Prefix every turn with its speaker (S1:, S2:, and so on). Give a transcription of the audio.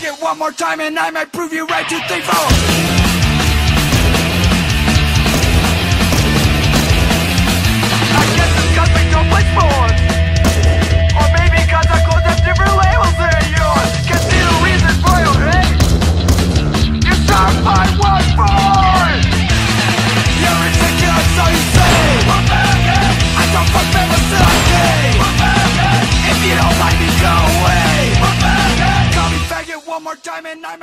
S1: It one more time and I might prove you right, two, three, four. diamond, I'm